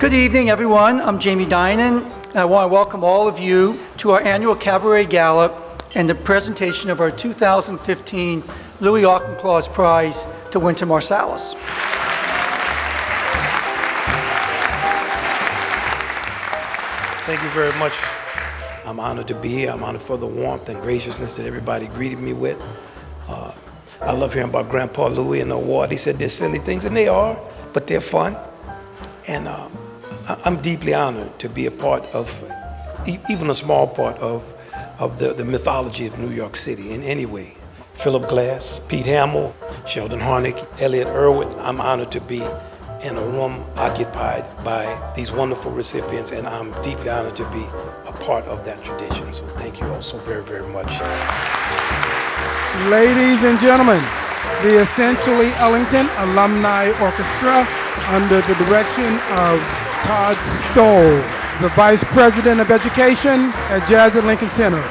Good evening, everyone. I'm Jamie Dinan. I want to welcome all of you to our annual Cabaret Gala and the presentation of our 2015 Louis Auchincloss Prize to Wynton Marsalis. Thank you very much, I'm honored to be here. I'm honored for the warmth and graciousness that everybody greeted me with. Uh, I love hearing about Grandpa Louis and the award. He said they're silly things, and they are, but they're fun. And um, I'm deeply honored to be a part of, even a small part of, of the, the mythology of New York City in any way. Philip Glass, Pete Hamill, Sheldon Harnick, Elliott Erwitt. I'm honored to be in a room occupied by these wonderful recipients, and I'm deeply honored to be a part of that tradition. So thank you all so very, very much. Ladies and gentlemen, the Essentially Ellington Alumni Orchestra under the direction of Todd Stoll, the Vice President of Education at Jazz at Lincoln Center.